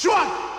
Shot!